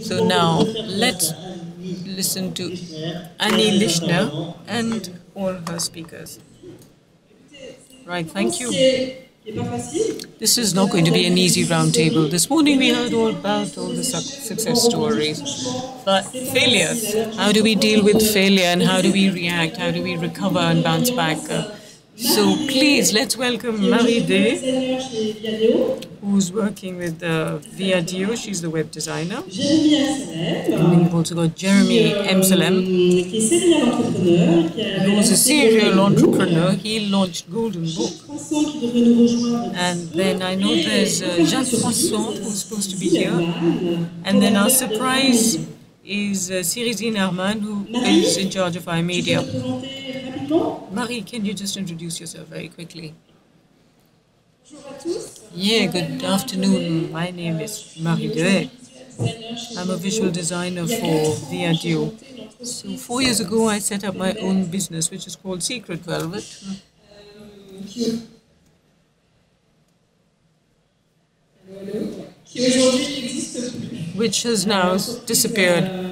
So now let's listen to Annie Lichtner and all her speakers. Right, thank you. This is not going to be an easy roundtable. This morning we heard all about all the success stories. But failures, how do we deal with failure and how do we react? How do we recover and bounce back? Uh, so please, let's welcome Marie Day, who's working with uh, Viadeo. She's the web designer. And you've also got Jeremy Emsellem, who's a serial entrepreneur. He launched Golden Book. And then I know there's uh, Jacques Froissant, who's supposed to be here. And then our surprise is uh, Cyril Zimmerman, who is in charge of our Marie, can you just introduce yourself very quickly? Yeah, good afternoon. My name is Marie Dehayes. I'm a visual designer for Viadeo. So four years ago, I set up my own business, which is called Secret Velvet. Which has now disappeared.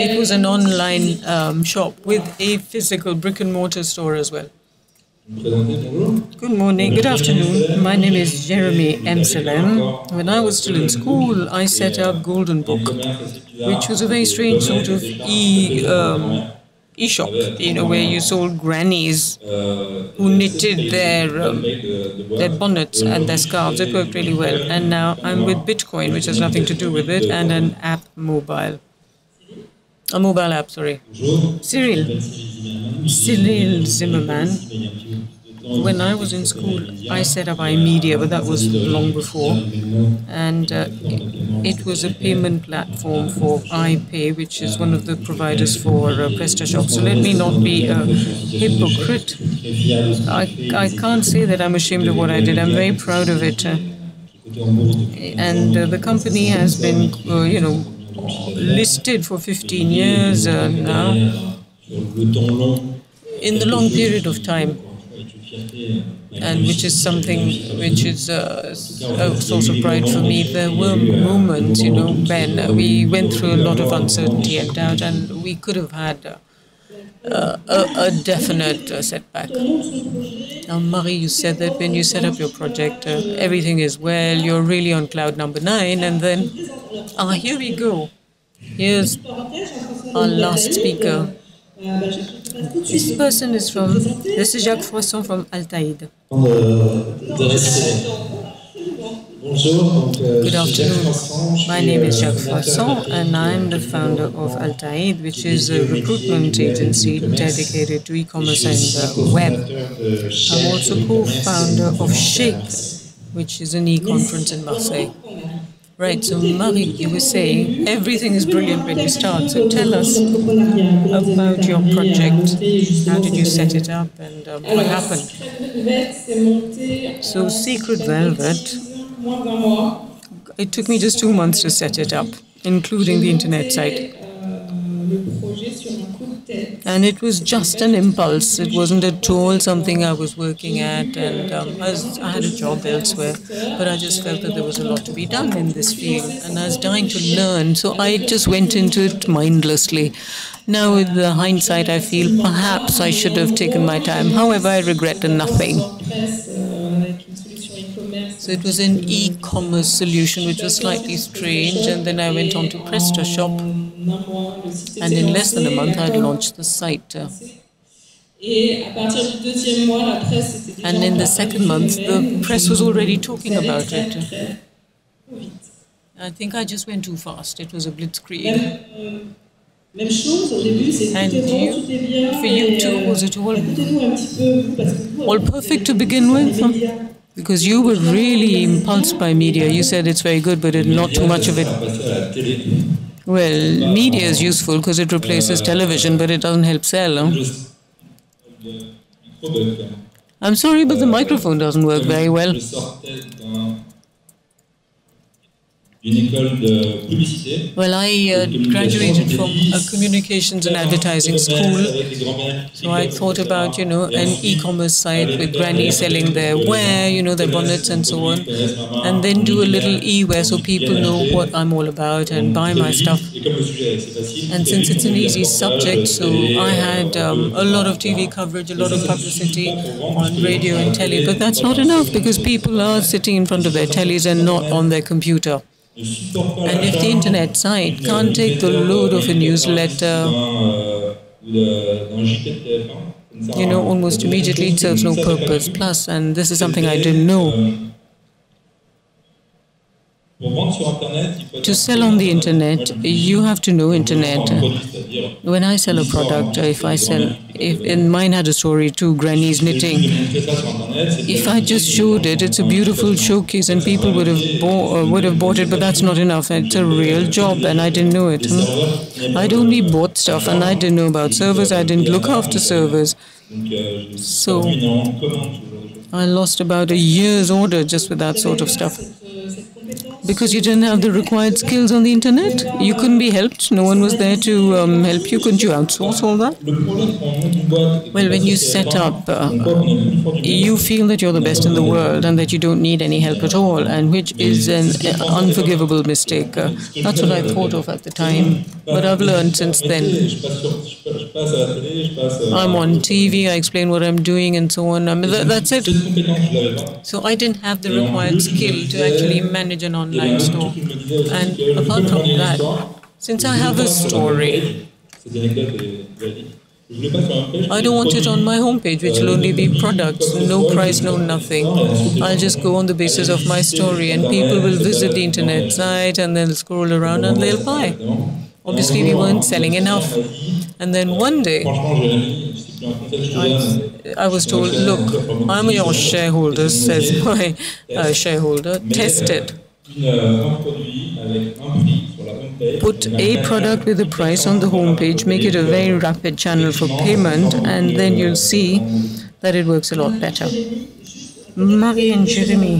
It was an online um, shop with a physical brick and mortar store as well. Good morning, good afternoon. My name is Jeremy Emsellem. When I was still in school, I set up Golden Book, which was a very strange sort of e um, e-shop, you know, where you sold grannies who knitted their um, their bonnets and their scarves. It worked really well. And now I'm with Bitcoin, which has nothing to do with it, and an app mobile. A mobile app, sorry. Cyril. Cyril Zimmerman. When I was in school, I set up Hi-Media, but that was long before. And uh, it was a payment platform for HiPay, which is one of the providers for uh, PrestaShop. So let me not be a hypocrite. I, I can't say that I'm ashamed of what I did. I'm very proud of it. Uh, and uh, the company has been, uh, you know, listed for 15 years uh, now. In the long period of time, and which is something which is a, a, source of pride for me. There were moments, you know, when we went through a lot of uncertainty and doubt, and we could have had a, a, a definite uh, setback. Now, Marie, you said that when you set up your project, uh, everything is well, you're really on cloud number nine, and then, ah, here we go. Here's our last speaker. This person is from, this is Jacques Froissant from Altaïde. Good afternoon. My name is Jacques Froissant, and I'm the founder of Altaïde, which is a recruitment agency dedicated to e-commerce and the web. I'm also co-founder of Shake, which is an e-conference in Marseille. Right, so Marie, you were saying everything is brilliant when you start. So tell us about your project. How did you set it up and um, what happened? So, Secret Velvet, it took me just two months to set it up, including the internet site. And it was just an impulse. It wasn't at all something I was working at, and um, I, was, I, had a job elsewhere. But I just felt that there was a lot to be done in this field, and I was dying to learn. So I just went into it mindlessly. Now, with the hindsight, I feel perhaps I should have taken my time. However, I regret nothing. So it was an e-commerce solution, which was slightly strange. And then I went on to PrestaShop, and in less than a month, I had launched the site. Uh. And in the second month, the press was already talking about it. I think I just went too fast. It was a blitzkrieg. And you, for you too, was it all, all perfect to begin with? Because you were really impulsed by media. You said it's very good, but it, not too much of it. Well, media is useful because it replaces television, but it doesn't help sell. Huh? I'm sorry, but the microphone doesn't work very well. Well, I uh, graduated from a communications and advertising school. So I thought about, you know, an e-commerce site with granny selling their wear, you know, their bonnets and so on. And then do a little e-wear so people know what I'm all about and buy my stuff. And since it's an easy subject, so I had um, a lot of TV coverage, a lot of publicity on radio and telly. But that's not enough because people are sitting in front of their tellies and not on their computer. And if the internet site can't take the load of a newsletter, you know, almost immediately it serves no purpose. Plus, and this is something I didn't know, to sell on the internet, you have to know internet. When I sell a product, if I sell, if in mine had a story too, Granny's knitting. If I just showed it, it's a beautiful showcase, and people would have bought, uh, would have bought it. But that's not enough. It's a real job, and I didn't know it. I'd only bought stuff, and I didn't know about servers. I didn't look after servers. So I lost about a year's order just with that sort of stuff because you didn't have the required skills on the internet. You couldn't be helped. No one was there to um, help you. Couldn't you outsource all that? Well, when you set up, uh, you feel that you're the best in the world and that you don't need any help at all, and which is an unforgivable mistake. Uh, that's what I thought of at the time, but I've learned since then. I'm on TV, I explain what I'm doing, and so on. I mean, that's it. So I didn't have the required skill to actually manage an online online store. And apart from that, since I have a story, I don't want it on my homepage, which will only be products, no price, no nothing. I'll just go on the basis of my story, and people will visit the internet site and they'll scroll around and they'll buy. Obviously, we weren't selling enough. And then one day, I, I was told, look, I'm your shareholder, says my uh, shareholder, test it. Put a product with a price on the homepage, make it a very rapid channel for payment, and then you'll see that it works a lot better. Marie and Jeremy,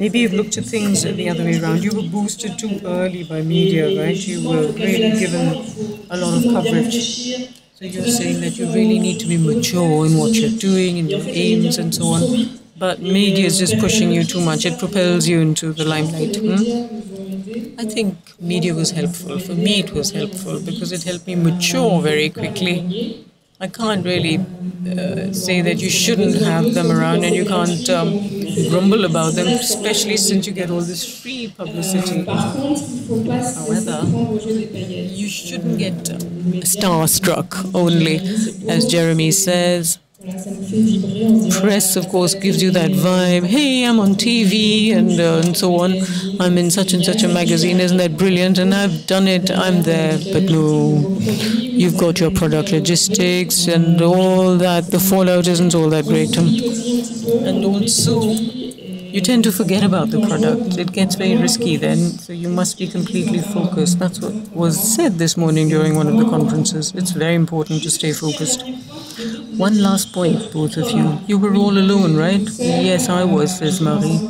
maybe you've looked at things the other way around. You were boosted too early by media, right? You were really given a lot of coverage. So you're saying that you really need to be mature in what you're doing, in your aims, and so on. But media is just pushing you too much. It propels you into the limelight. Hmm? I think media was helpful. For me, it was helpful because it helped me mature very quickly. I can't really uh, say that you shouldn't have them around and you can't um, grumble about them, especially since you get all this free publicity. However, you shouldn't get starstruck only, as Jeremy says. Press, of course, gives you that vibe. Hey, I'm on TV and uh, and so on. I'm in such and such a magazine. Isn't that brilliant? And I've done it. I'm there. But no, you've got your product logistics and all that. The fallout isn't all that great. And also, you tend to forget about the product. It gets very risky then, so you must be completely focused. That's what was said this morning during one of the conferences. It's very important to stay focused. One last point, both of you. You were all alone, right? Yes, I was, says Marie.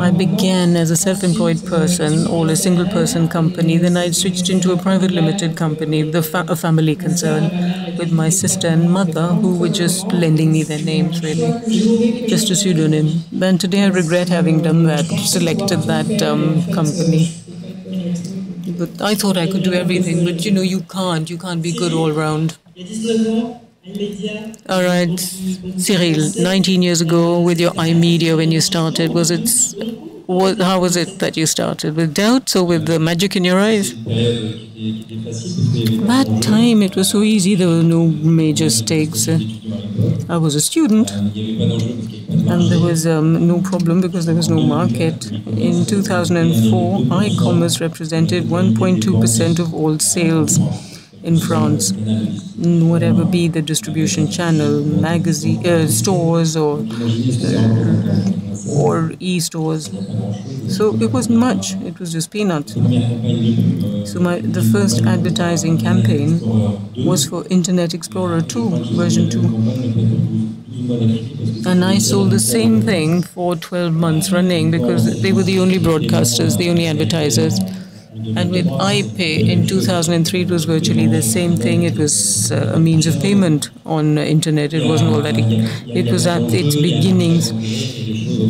I began as a self-employed person or a single-person company. Then I switched into a private limited company, the fa a family concern, with my sister and mother, who were just lending me their names, really, just a pseudonym. And today I regret having done that, selected that um, company. But I thought I could do everything, but you know, you can't. You can't be good all round. All right, Cyril, 19 years ago with your Hi-Media when you started, was it, what, how was it that you started? With doubts or with the magic in your eyes? That time it was so easy, there were no major stakes. I was a student and there was um, no problem because there was no market. In 2004, e commerce represented 1.2% of all sales in France, whatever be the distribution channel, magazine uh, stores or uh, or e-stores. So it was much. It was just peanuts. So my the first advertising campaign was for Internet Explorer 2 version 2. And I sold the same thing for 12 months running because they were the only broadcasters, the only advertisers. And with HiPay in 2003, it was virtually the same thing. It was uh, a means of payment on uh, internet. It wasn't all that. It, it was at its beginnings.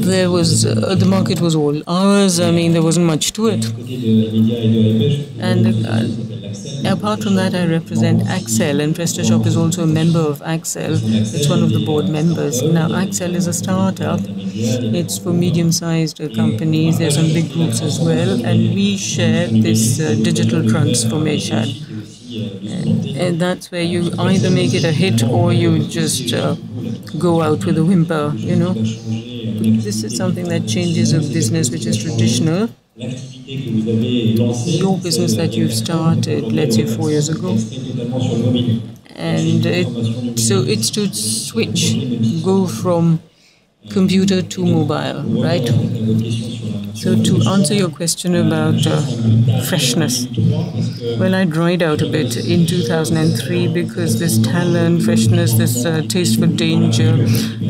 There was uh, the market was all ours. I mean, there wasn't much to it. And uh, Apart from that, I represent Acsel, and PrestaShop is also a member of Acsel. It's one of the board members. Now, Acsel is a startup. It's for medium-sized companies. There's some big groups as well, and we share this uh, digital transformation. And, and, that's where you either make it a hit or you just uh, go out with a whimper, you know. This is something that changes a business which is traditional your business that you've started, let's say four years ago, and it, so it's to switch, go from computer to mobile, right? So to answer your question about uh, freshness, well, I dried out a bit in 2003 because this talent, freshness, this uh, taste for danger,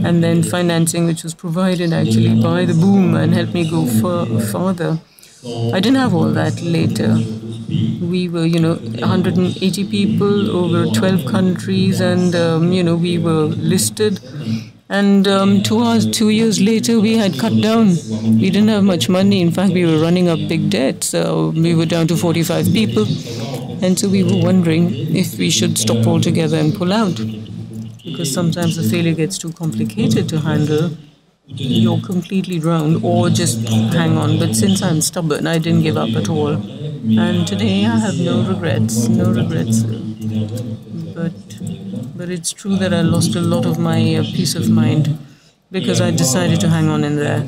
and then financing, which was provided actually by the boom and helped me go far, farther. I didn't have all that later. We were, you know, 180 people over 12 countries, and um, you know, we were listed. And um, two hours, two years later, we had cut down. We didn't have much money. In fact, we were running up big debt. So we were down to 45 people, and so we were wondering if we should stop altogether and pull out, because sometimes the failure gets too complicated to handle you're completely drowned or just hang on. But since I'm stubborn, I didn't give up at all. And today I have no regrets, no regrets. But, but it's true that I lost a lot of my uh, peace of mind because I decided to hang on in there.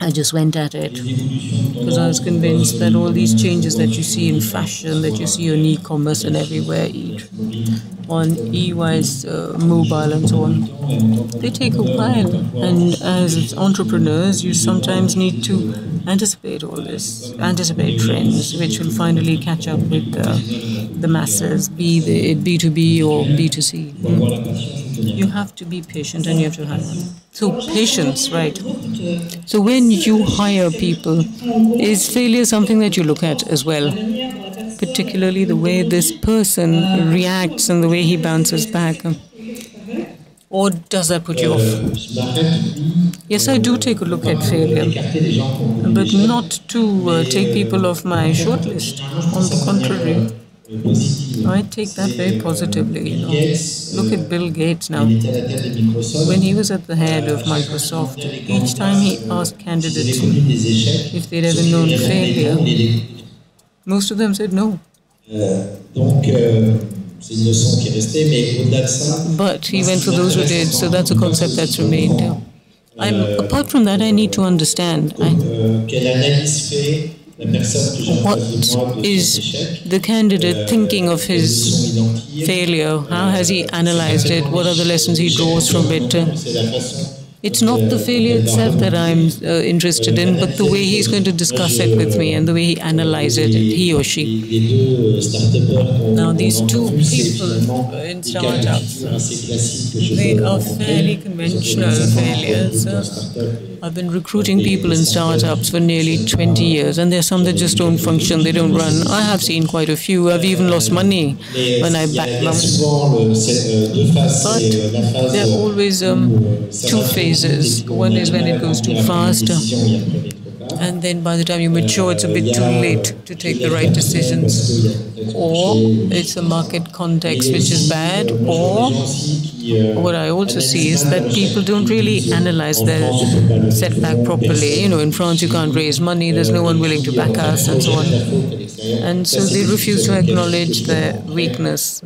I just went at it because I was convinced that all these changes that you see in fashion, that you see on e-commerce and everywhere, on EY's uh, mobile and so on, they take a while. And as entrepreneurs, you sometimes need to anticipate all this, anticipate trends, which will finally catch up with uh, the masses, be it B2B or B2C. Mm you have to be patient and you have to hire. So patience, right? So when you hire people, is failure something that you look at as well? Particularly the way this person reacts and the way he bounces back. Or does that put you off? Yes, I do take a look at failure, but not to uh, take people off my shortlist. On the contrary. I take that very positively. You know. Look at Bill Gates now. When he was at the head of Microsoft, each time he asked candidates if they'd ever known failure, most of them said no. But he went for those who did, so that's a concept that's remained. I'm, apart from that, I need to understand. I, what is the candidate thinking of his failure? How has he analyzed it? What are the lessons he draws from it? It's not the failure itself that I'm uh, interested in, but the way he's going to discuss it with me and the way he analyzes it, he or she. Now, these two people in startups, they are fairly conventional failures. I've been recruiting people in startups for nearly 20 years, and there are some that just don't function, they don't run. I have seen quite a few. I've even lost money when I backed them. But there are always um, two phases phases. One is when it goes too fast, and then by the time you mature, it's a bit too late to take the right decisions. Or it's a market context which is bad, or what I also see is that people don't really analyze their setback properly. You know, in France, you can't raise money, there's no one willing to back us, and so on. And so they refuse to acknowledge their weakness.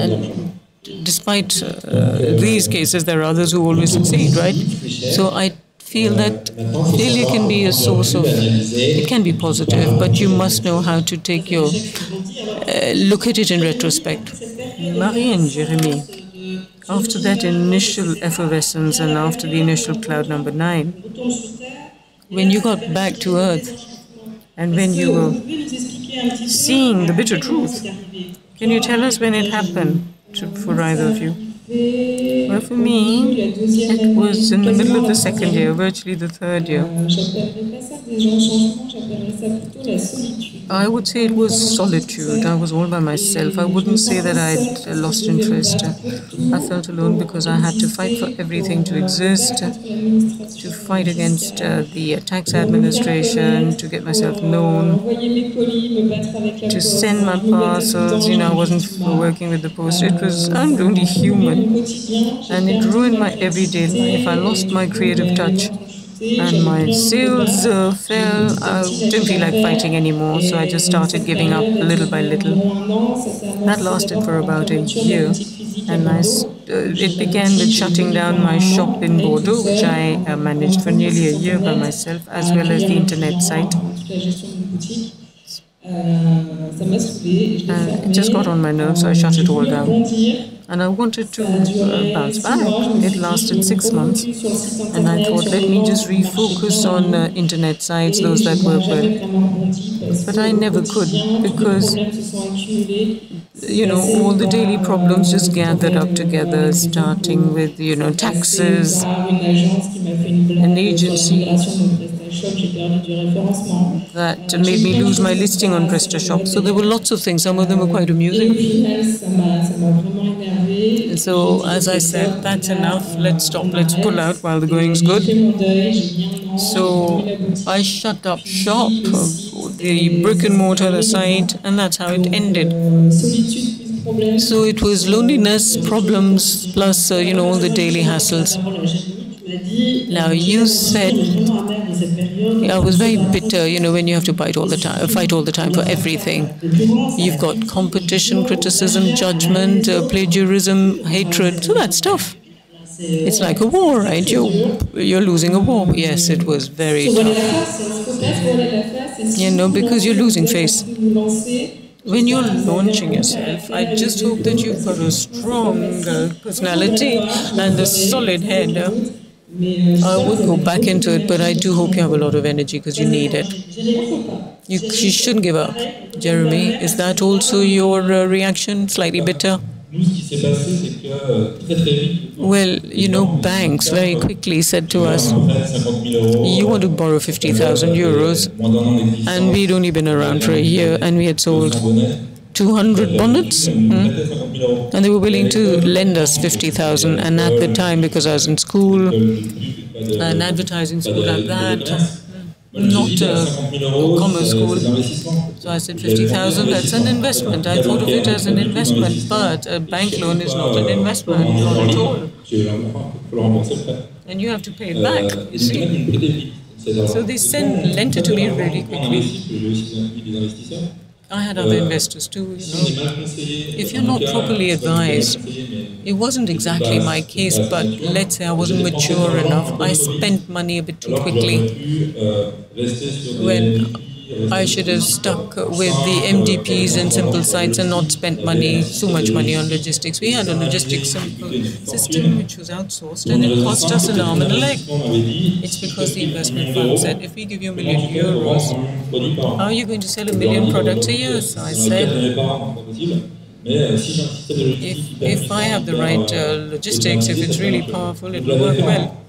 And despite uh, these cases, there are others who always succeed, right? So I feel that failure can be a source of, it can be positive, but you must know how to take your, uh, look at it in retrospect. Marie and Jeremy, after that initial effervescence and after the initial cloud number nine, when you got back to earth and when you were seeing the bitter truth, Can you tell us when it happened to, for either of you? Well, for me, it was in the middle of the second year, virtually the third year. I would say it was solitude. I was all by myself. I wouldn't say that I'd lost interest. I felt alone because I had to fight for everything to exist, to fight against uh, the tax administration, to get myself known, to send my parcels. You know, I wasn't working with the post. It was, I'm only human and it ruined my everyday life. I lost my creative touch and my sales uh, fell. I didn't feel like fighting anymore, so I just started giving up little by little. That lasted for about a year, and I, uh, it began with shutting down my shop in Bordeaux, which I uh, managed for nearly a year by myself, as well as the internet site. And it just got on my nerves, so I shut it all down and I wanted to uh, bounce back. It lasted six months, and I thought, let me just refocus on uh, internet sites, those that work. But I never could because, you know, all the daily problems just gathered up together, starting with, you know, taxes, an agency that made me lose my listing on PrestaShop. So there were lots of things. Some of them were quite amusing. So, as I said, that's enough. Let's stop. Let's pull out while the going's good. So, I shut up shop, the brick and mortar, the site, and that's how it ended. So it was loneliness, problems, plus, uh, you know, all the daily hassles. Now, you said I was very bitter, you know, when you have to fight all the time, fight all the time for everything. You've got competition, criticism, judgment, uh, plagiarism, hatred. So that's tough. It's like a war, right? You're, you're losing a war. Yes, it was very tough. You know, because you're losing face. When you're launching yourself, I just hope that you've got a strong uh, personality and a solid head. I would go back into it, but I do hope you have a lot of energy because you need it. You, you shouldn't give up. Jeremy, is that also your uh, reaction? Slightly bitter? Well, you know, banks very quickly said to us, you want to borrow 50,000 euros, and we'd only been around for a year, and we had sold 200 bonnets, mm. and they were willing to lend us 50,000. And at the time, because I was in school, an advertising school like that, not a commerce school. So I said 50,000, that's an investment. I thought of it as an investment, but a bank loan is not an investment, not at all. And you have to pay it back, you see. So they sent, lent it to me really quickly. I had other investors too, you know. If you're not properly advised, it wasn't exactly my case, but let's say I wasn't mature enough. I spent money a bit too quickly. When I should have stuck with the MVPs and simple sites and not spent money, so much money on logistics. We had a logistics system which was outsourced and it cost us an arm and a leg. It's because the investment fund said, if we give you a million euros, how are you going to sell a million products a year? So I said, if, if I have the right uh, logistics, if it's really powerful, it will work well.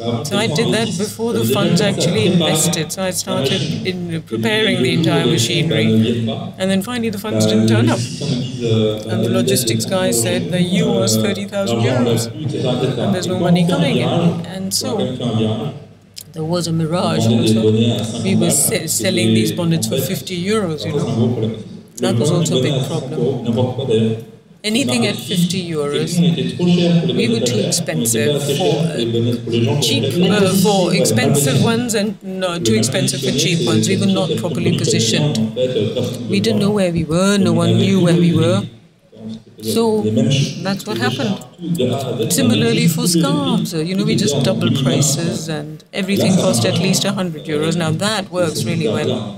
So I did that before the funds actually invested. So I started in preparing the entire machinery. And then finally the funds didn't turn up. And the logistics guy said the U was 30,000 euros. And there's no money coming in. And so there was a mirage also. We were selling these bonnets for 50 euros, you know. That was also a big problem anything at 50 euros, we were too expensive for uh, cheap uh, for expensive ones and no, too expensive for cheap ones. We were not properly positioned. We didn't know where we were. No one knew where we were. So that's what happened. Similarly for scarves, you know, we just doubled prices and everything cost at least 100 euros. Now that works really well.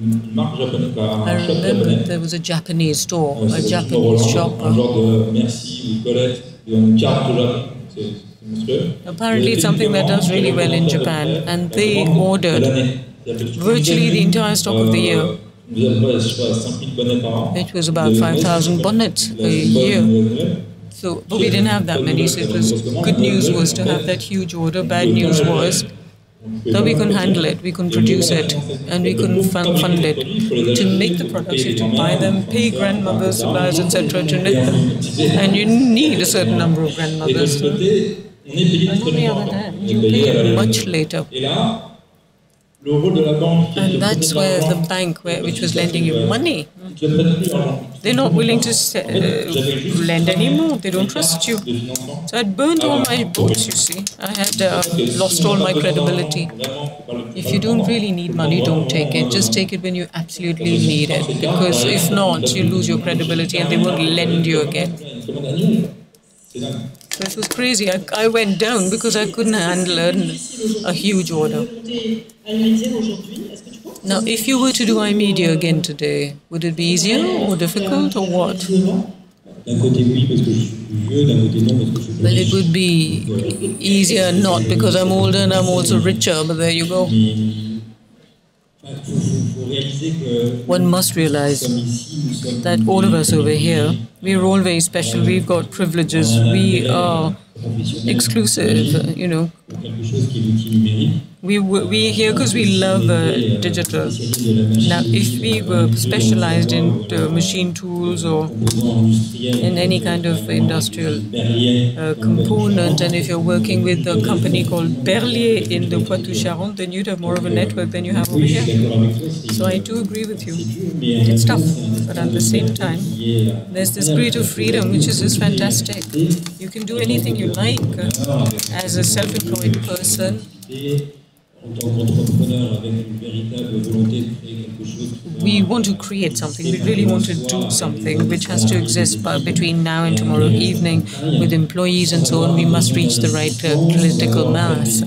I remember there was a Japanese store, a Japanese shop. Apparently, it's something that does really well in Japan, and they ordered virtually the entire stock of the year. It was about 5,000 bonnets a year. So, but we didn't have that many. So it was good news was to have that huge order. Bad news was that we couldn't handle it, we couldn't produce it, and we couldn't fund, it. To make the products, you to buy them, pay grandmothers, suppliers, etc. to knit them, and you need a certain number of grandmothers. And on the other hand, you pay much later. And that's where the bank, where, which was lending you money, they're not willing to uh, lend anymore. They don't trust you. So I'd burned all my boats, you see. I had uh, lost all my credibility. If you don't really need money, don't take it. Just take it when you absolutely need it. Because if not, you lose your credibility and they won't lend you again. It was crazy. I, I went down because I couldn't handle a, a huge order. Now, if you were to do Hi-Media again today, would it be easier or difficult or what? Well, it would be easier not because I'm older and I'm also richer, but there you go. One must realize that all of us over here, we're all very special. We've got privileges. We are exclusive, you know. We, we're here because we love uh, digital. Now, if we were specialized in uh, machine tools or in any kind of industrial uh, component, and if you're working with a company called Berlier in the Poitou-Charentes, then you'd have more of a network than you have over here. So I do agree with you. It's tough, but at the same time, there's this greater freedom, which is just fantastic. You can do anything you like as a self-employed person we want to create something, we really want to do something which has to exist between now and tomorrow evening with employees and so on. We must reach the right uh, critical mass,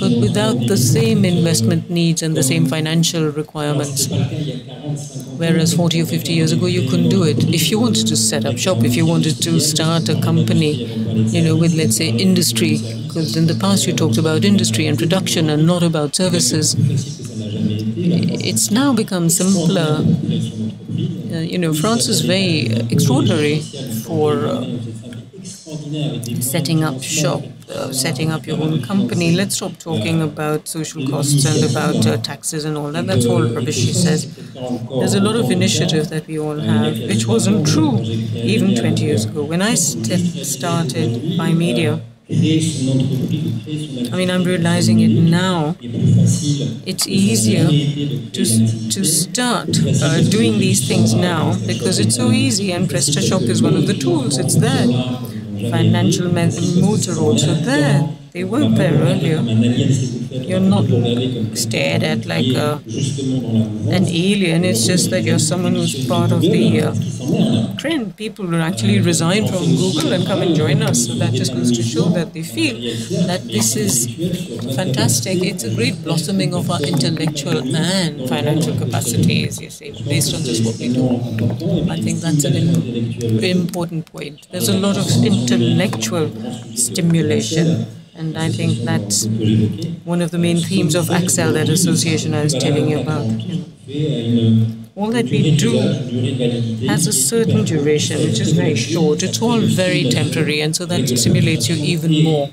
but without the same investment needs and the same financial requirements. Whereas 40 or 50 years ago, you couldn't do it. If you wanted to set up shop, if you wanted to start a company, you know, with let's say industry, because in the past you talked about industry and production and not about services. It's now become simpler. Uh, you know, France is very extraordinary for uh, setting up shop, uh, setting up your own company. Let's stop talking about social costs and about uh, taxes and all that. That's all rubbish, she says. There's a lot of initiative that we all have, which wasn't true even 20 years ago. When I st started media, I mean, I'm realizing it now. It's easier to, to start uh, doing these things now because it's so easy, and PrestaShop is one of the tools. It's there. Financial motor also there. They weren't there earlier. You're not stared at like a, an alien. It's just that you're someone who's part of the uh, trend. People will actually resign from Google and come and join us. So that just goes to show that they feel that this is fantastic. It's a great blossoming of our intellectual and financial capacities, you see, based on just what we do. I think that's an important point. There's a lot of intellectual stimulation and I think that's one of the main themes of Acsel, that association I was telling you about. All that we do has a certain duration, which is very short. It's all very temporary, and so that stimulates you even more.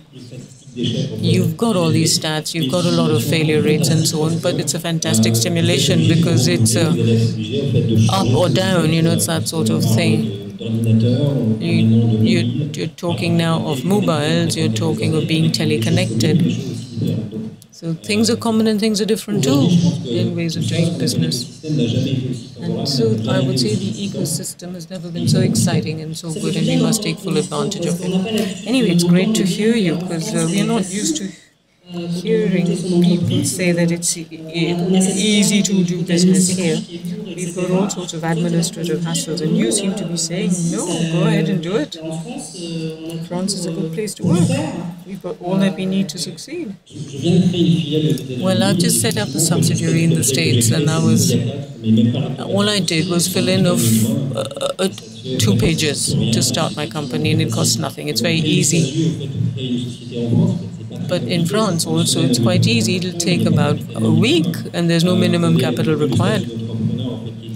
You've got all these stats, you've got a lot of failure rates and so on, but it's a fantastic stimulation because it's uh, up or down, you know, it's that sort of thing. You, you're talking now of mobiles, you're talking of being teleconnected. So things are common and things are different too in ways of doing business. And so I would say the ecosystem has never been so exciting and so good, and we must take full advantage of it. Anyway, it's great to hear you because uh, we are not used to hearing people say that it's easy to do business here. We've got all sorts of administrative hassles, and you seem to be saying, no, go ahead and do it. France is a good place to work. We've got all that we need to succeed. Well, I've just set up a subsidiary in the States, and I was, all I did was fill in of uh, uh, two pages to start my company, and it costs nothing. It's very easy. But in France also, it's quite easy. It'll take about a week, and there's no minimum capital required.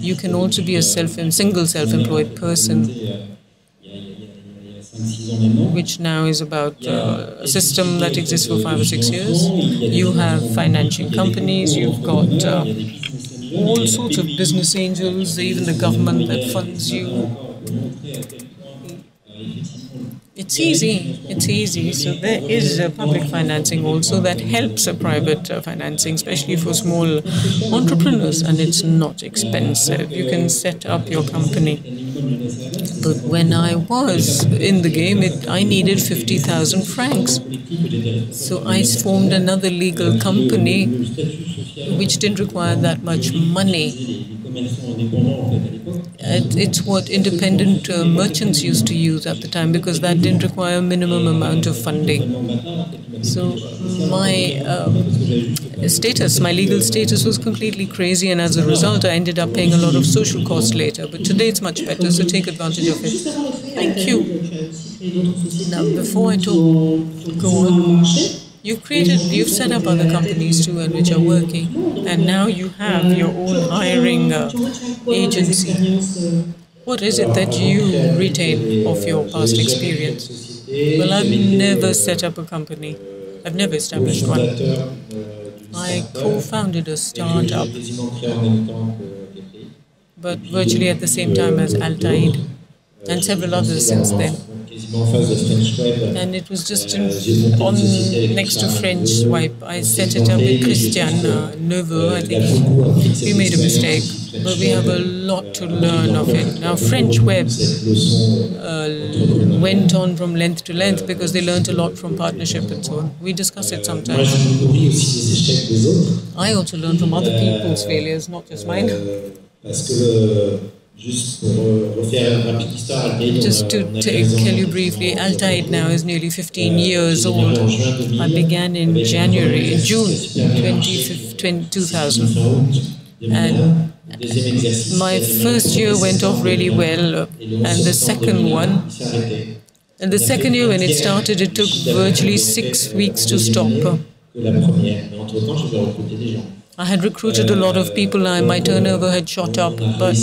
You can also be a self single self-employed person, which now is about uh, a system that exists for five or six years. You have financing companies. You've got uh, all sorts of business angels, even the government that funds you. It's easy. It's easy. So there is a public financing also that helps a private uh, financing, especially for small entrepreneurs, and it's not expensive. You can set up your company. But when I was in the game, it, I needed 50,000 francs. So I formed another legal company which didn't require that much money it's what independent uh, merchants used to use at the time because that didn't require a minimum amount of funding. So my um, status, my legal status was completely crazy, and as a result, I ended up paying a lot of social costs later. But today it's much better, so take advantage of it. Thank you. Now, before I talk, go on. You've created, you've set up other companies too, and which are working, and now you have your own hiring uh, agency. What is it that you retain of your past experience? Well, I've never set up a company. I've never established one. I co-founded a startup, but virtually at the same time as Altaïde, and several others since then. And it was just in, on next to French Swipe. I set it up with Christian uh, uh Neveu. I think we made a mistake, but we have a lot to learn of it. Now, French Web uh, uh, went on from length to length because they learned a lot from partnership and so on. We discuss it sometimes. I also learn from other people's failures, not just mine. Just to tell you briefly, Altaïde now is nearly 15 years old. I began in January, in June 2000. And my first year went off really well, and the second one, and the second year when it started, it took virtually six weeks to stop. I had recruited a lot of people, and my turnover had shot up, but,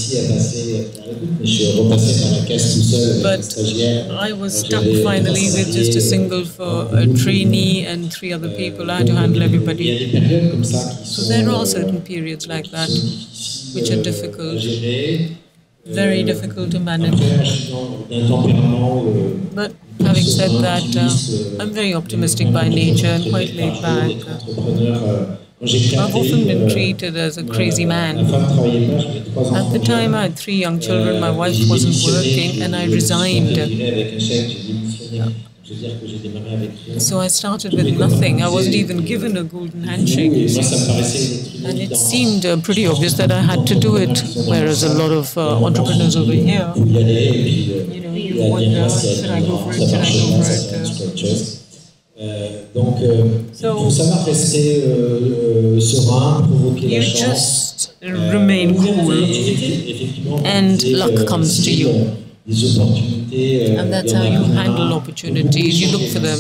but I was stuck finally with just a single for a trainee and three other people. I had to handle everybody. So there are certain periods like that which are difficult, very difficult to manage. But having said that, uh, I'm very optimistic by nature and quite laid back. I've often been treated as a crazy man. At the time, I had three young children, my wife wasn't working, and I resigned. So I started with nothing. I wasn't even given a golden handshake. And it seemed uh, pretty obvious that I had to do it. Whereas a lot of uh, entrepreneurs over here, you know, you wonder, should I go for it, should I go for it? Uh, Euh, donc, euh, so, pour savoir rester euh, serein, provoquer la chance, just remain cool, and luck comes to you. Euh, and that's how you handle opportunities. You look for them.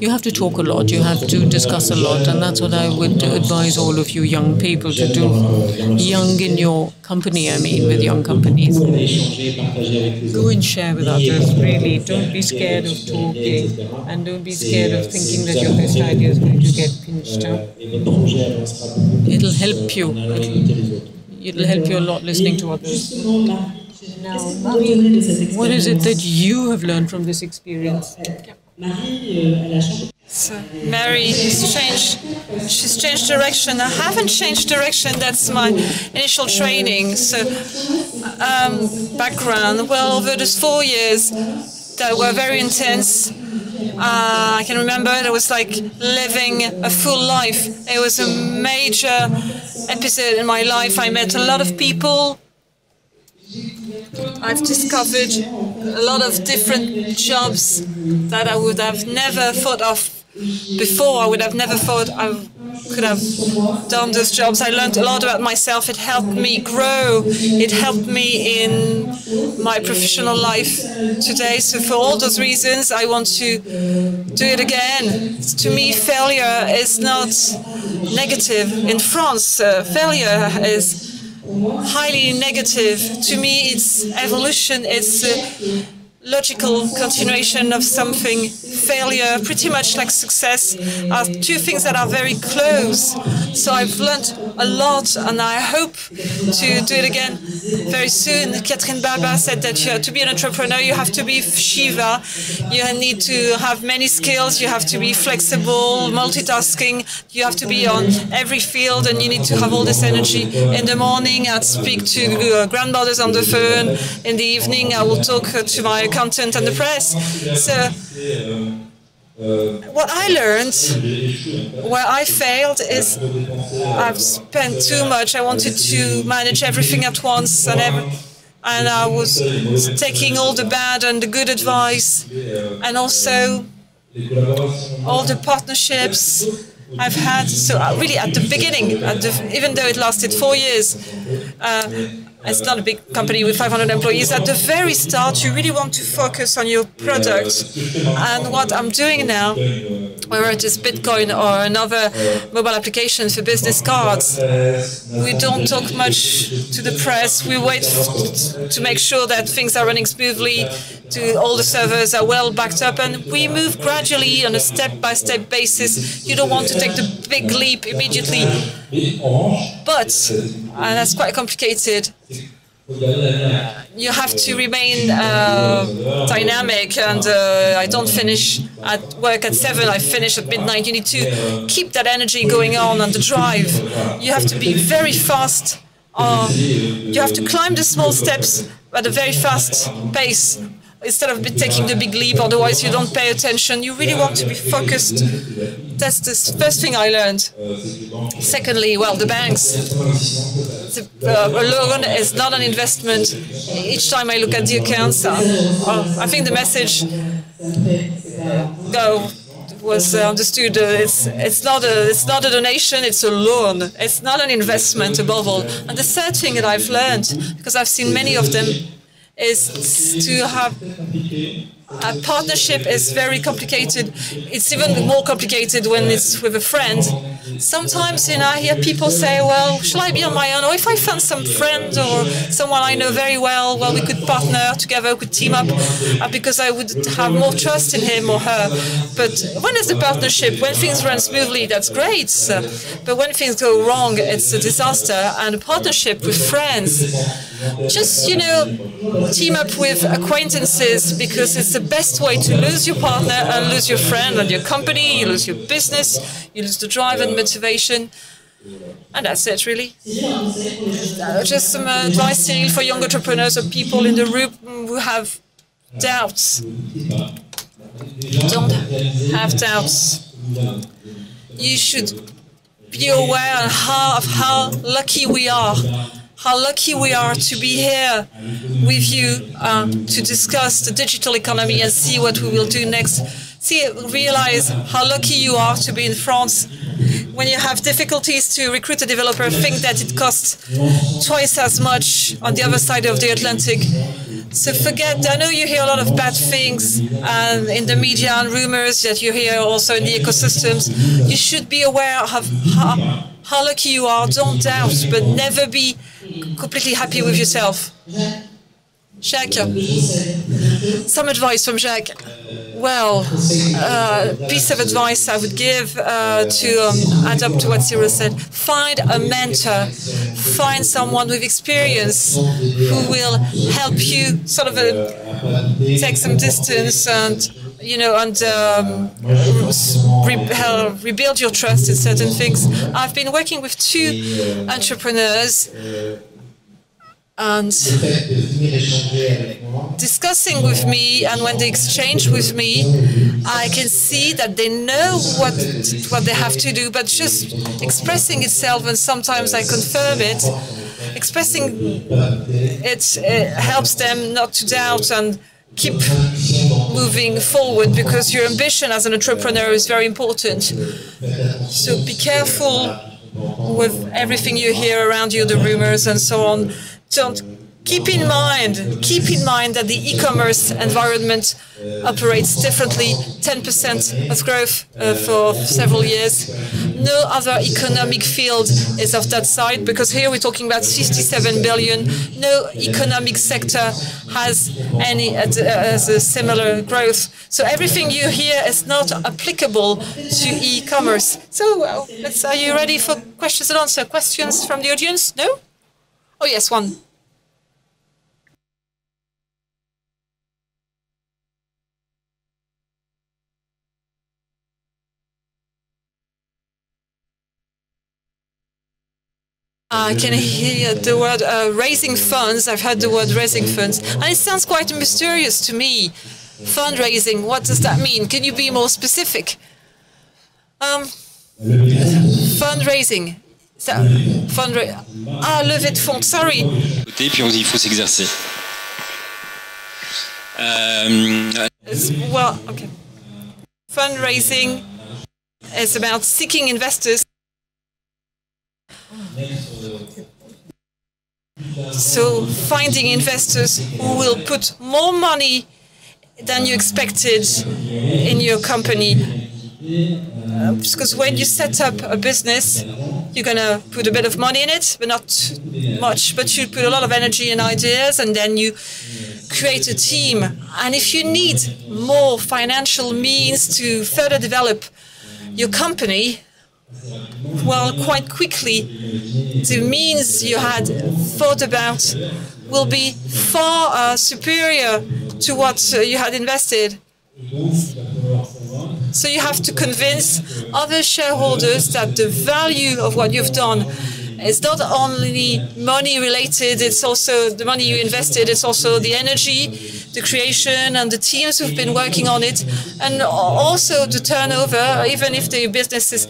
You have to talk a lot. You have to discuss a lot. And that's what I would advise all of you young people to do. Young in your company, I mean, with young companies. Go and share with others, really. Don't be scared of talking. And don't be scared of thinking that your best idea is going to get pinched up. It'll help you. It'll help you a lot listening to others. Now, what is it that you have learned from this experience? So Mary has changed. She's changed direction. I haven't changed direction. That's my initial training. So um, background. Well, over those four years that were very intense. Uh, I can remember it was like living a full life. It was a major episode in my life. I met a lot of people. I've discovered a lot of different jobs that I would have never thought of before. I would have never thought I could have done those jobs. I learned a lot about myself. It helped me grow. It helped me in my professional life today. So for all those reasons, I want to do it again. To me, failure is not negative. In France, uh, failure is highly negative. To me, it's evolution. It's a logical continuation of something. Failure, pretty much like success, are two things that are very close. So I've learned a lot, and I hope to do it again very soon. Catherine Barba said that you, to be an entrepreneur, you have to be Shiva. You need to have many skills. You have to be flexible, multitasking. You have to be on every field, and you need to have all this energy. In the morning, I'd speak to uh, grandmothers on the phone. In the evening, I will talk uh, to my accountant and the press. So what I learned, where I failed, is I've spent too much. I wanted to manage everything at once, and every, and I was taking all the bad and the good advice, and also all the partnerships I've had. So really, at the beginning, at the, even though it lasted four years. Uh, it's not a big company with 500 employees. At the very start, you really want to focus on your product. And what I'm doing now, whether it is Bitcoin or another mobile application for business cards, we don't talk much to the press. We wait to make sure that things are running smoothly, to all the servers are well backed up, and we move gradually on a step-by-step -step basis. You don't want to take the big leap immediately. But, and that's quite complicated, you have to remain uh, dynamic and uh, I don't finish at work at 7, I finish at midnight. You need to keep that energy going on and the drive. You have to be very fast. Uh, you have to climb the small steps at a very fast pace instead of taking the big leap, otherwise you don't pay attention. You really want to be focused. That's the first thing I learned. Secondly, well, the banks. The, uh, a loan is not an investment. Each time I look at the accounts, uh, I think the message go was uh, understood. Uh, it's it's not a it's not a donation. It's a loan. It's not an investment above all. And the third thing that I've learned, because I've seen many of them, is to have a partnership is very complicated. It's even more complicated when it's with a friend. Sometimes, you know, I hear people say, well, shall I be on my own? Or if I find some friend or someone I know very well, well, we could partner together, we could team up uh, because I would have more trust in him or her. But when it's a partnership, when things run smoothly, that's great. But when things go wrong, it's a disaster. And a partnership with friends, just, you know, team up with acquaintances because it's the best way to lose your partner and lose your friend and your company, you lose your business, you lose the drive and motivation. And that's it, really. Uh, just some advice here for young entrepreneurs or people in the room who have doubts. Don't have doubts. You should be aware of how, of how lucky we are how lucky we are to be here with you uh, to discuss the digital economy and see what we will do next. See, realize how lucky you are to be in France. When you have difficulties to recruit a developer, think that it costs twice as much on the other side of the Atlantic. So forget, I know you hear a lot of bad things um, in the media and rumors that you hear also in the ecosystems. You should be aware of how, how lucky you are, don't doubt, but never be completely happy with yourself. Jacques, some advice from Jacques. Well, uh, piece of advice I would give uh, to um, add up to what Cyril said: find a mentor, find someone with experience who will help you sort of uh, take some distance and you know, and um, re rebuild your trust in certain things. I've been working with two entrepreneurs and discussing with me and when they exchange with me i can see that they know what what they have to do but just expressing itself and sometimes i confirm it expressing it, it helps them not to doubt and keep moving forward because your ambition as an entrepreneur is very important. So be careful with everything you hear around you the rumors and so on don't keep in mind keep in mind that the e-commerce environment operates differently 10% of growth uh, for several years. No other economic field is of that side because here we're talking about 57 billion. No economic sector has any uh, has a similar growth. So everything you hear is not applicable to e-commerce. So let's are you ready for questions and answer? Questions from the audience? No Oh, yes, one. I can hear the word uh, raising funds. I've heard the word raising funds, and it sounds quite mysterious to me. Fundraising, what does that mean? Can you be more specific? Um, fundraising. Ça, ah, levée de fonds, sorry. Et puis il faut s'exercer. Euh, well, okay. Fundraising is about seeking investors. So finding investors who will put more money than you expected in your company uh, because when you set up a business, you're going to put a bit of money in it, but not much. But you put a lot of energy and ideas, and then you create a team. And if you need more financial means to further develop your company, well, quite quickly, the means you had thought about will be far uh, superior to what uh, you had invested. So you have to convince other shareholders that the value of what you've done is not only money related, it's also the money you invested, it's also the energy, the creation, and the teams who've been working on it, and also the turnover, even if the business is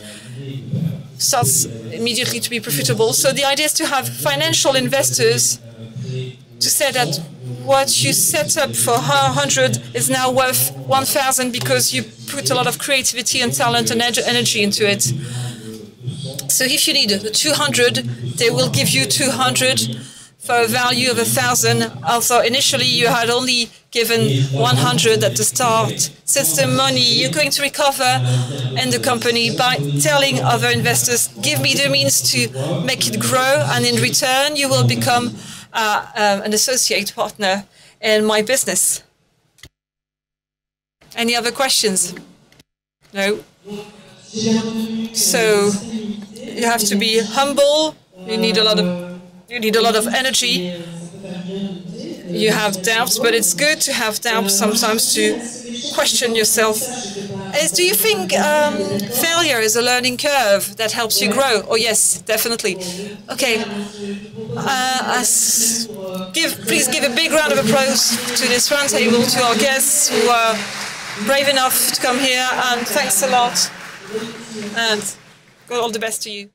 starts immediately to be profitable. So the idea is to have financial investors to say that what you set up for 100 is now worth 1,000 because you put a lot of creativity and talent and energy into it. So if you need 200, they will give you 200 for a value of 1,000, although initially you had only given 100 at the start. It's the money you're going to recover in the company by telling other investors, give me the means to make it grow, and in return you will become uh, um, an associate partner in my business. Any other questions? No? So you have to be humble. You need a lot of you need a lot of energy. You have doubts, but it's good to have doubts sometimes to question yourself. Is, do you think um, failure is a learning curve that helps you grow? Oh yes, definitely. Okay. Uh, give, please give a big round of applause to this roundtable, to our guests who are brave enough to come here, and thanks a lot. And God, all the best to you.